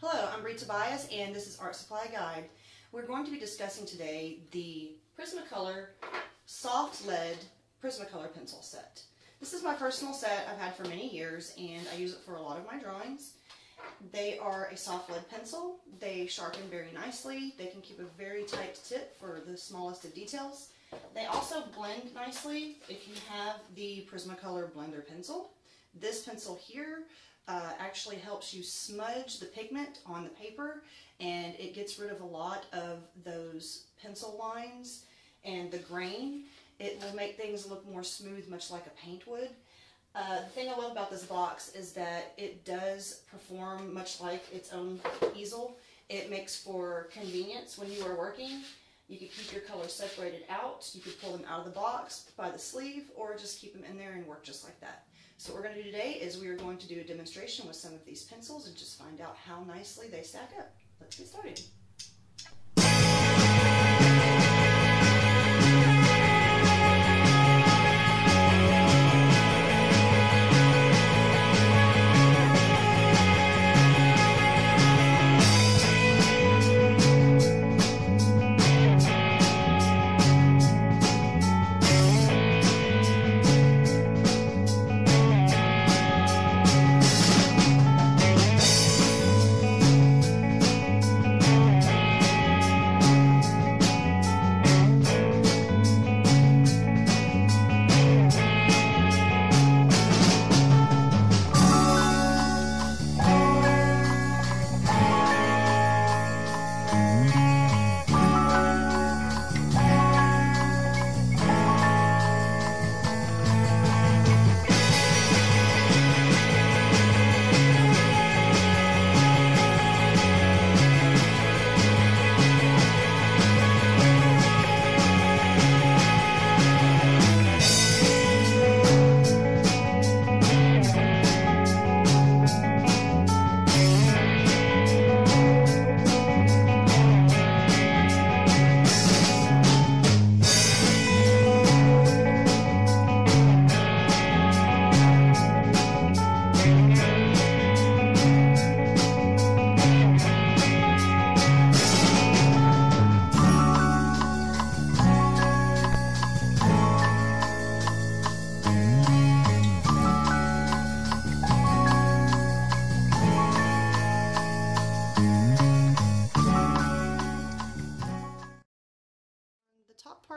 Hello, I'm Bre Tobias and this is Art Supply Guide. We're going to be discussing today the Prismacolor Soft Lead Prismacolor Pencil Set. This is my personal set I've had for many years and I use it for a lot of my drawings. They are a soft lead pencil. They sharpen very nicely. They can keep a very tight tip for the smallest of details. They also blend nicely if you have the Prismacolor Blender pencil. This pencil here uh, actually helps you smudge the pigment on the paper and it gets rid of a lot of those pencil lines and the grain. It will make things look more smooth, much like a paint would. Uh, the thing I love about this box is that it does perform much like its own easel. It makes for convenience when you are working. You could keep your colors separated out. You could pull them out of the box by the sleeve or just keep them in there and work just like that. So what we're going to do today is we are going to do a demonstration with some of these pencils and just find out how nicely they stack up. Let's get started.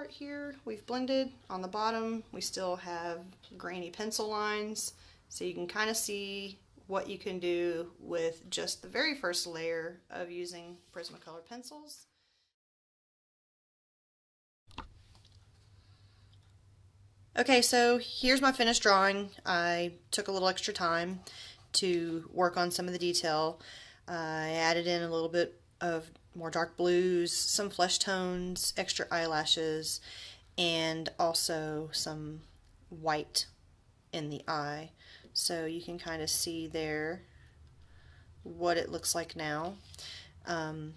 Part here we've blended. On the bottom we still have grainy pencil lines so you can kind of see what you can do with just the very first layer of using Prismacolor pencils. Okay, so here's my finished drawing. I took a little extra time to work on some of the detail. I added in a little bit of more dark blues, some flesh tones, extra eyelashes, and also some white in the eye. So you can kind of see there what it looks like now. Um,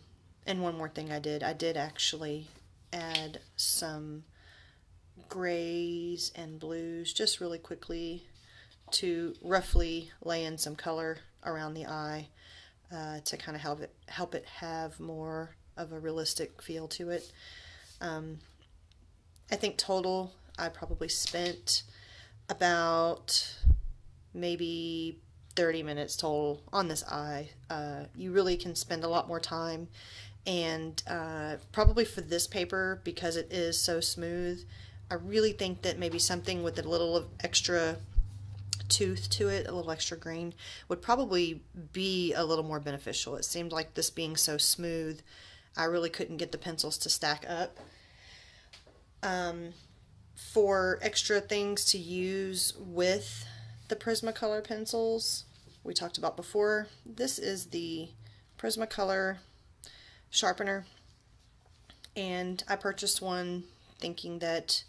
and one more thing I did, I did actually add some grays and blues just really quickly to roughly lay in some color around the eye uh, to kind of help it help it have more of a realistic feel to it. Um, I think total I probably spent about maybe 30 minutes total on this eye. Uh, you really can spend a lot more time and uh, probably for this paper because it is so smooth I really think that maybe something with a little extra tooth to it, a little extra green, would probably be a little more beneficial. It seemed like this being so smooth, I really couldn't get the pencils to stack up. Um, for extra things to use with the Prismacolor pencils, we talked about before, this is the Prismacolor sharpener. And I purchased one thinking that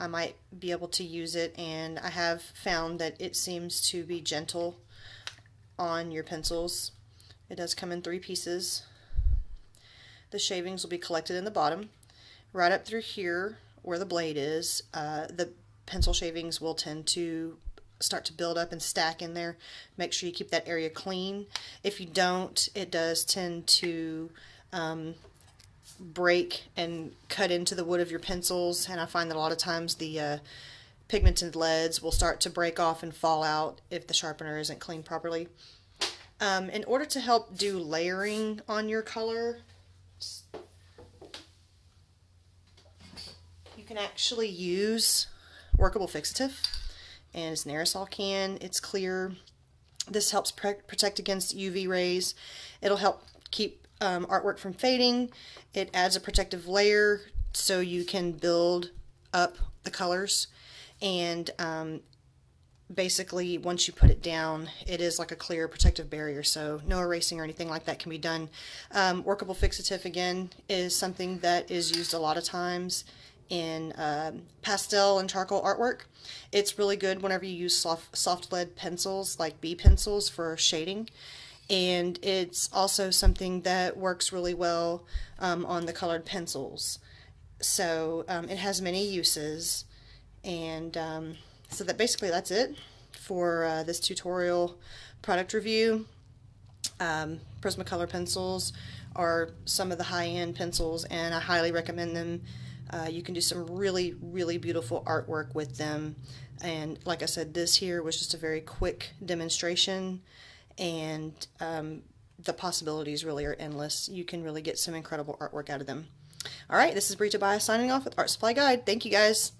I might be able to use it and I have found that it seems to be gentle on your pencils. It does come in three pieces. The shavings will be collected in the bottom. Right up through here where the blade is, uh, the pencil shavings will tend to start to build up and stack in there. Make sure you keep that area clean. If you don't, it does tend to um, break and cut into the wood of your pencils. And I find that a lot of times the uh, pigmented leads will start to break off and fall out if the sharpener isn't cleaned properly. Um, in order to help do layering on your color, you can actually use workable fixative and it's an aerosol can. It's clear. This helps protect against UV rays. It'll help keep um, artwork from fading. It adds a protective layer so you can build up the colors. And um, basically once you put it down it is like a clear protective barrier so no erasing or anything like that can be done. Um, workable fixative again is something that is used a lot of times in um, pastel and charcoal artwork. It's really good whenever you use soft, soft lead pencils like B pencils for shading and it's also something that works really well um, on the colored pencils so um, it has many uses and um, so that basically that's it for uh, this tutorial product review. Um, Prismacolor pencils are some of the high-end pencils and I highly recommend them. Uh, you can do some really, really beautiful artwork with them. And like I said, this here was just a very quick demonstration and um, the possibilities really are endless. You can really get some incredible artwork out of them. All right, this is Bre Tobias signing off with Art Supply Guide. Thank you guys.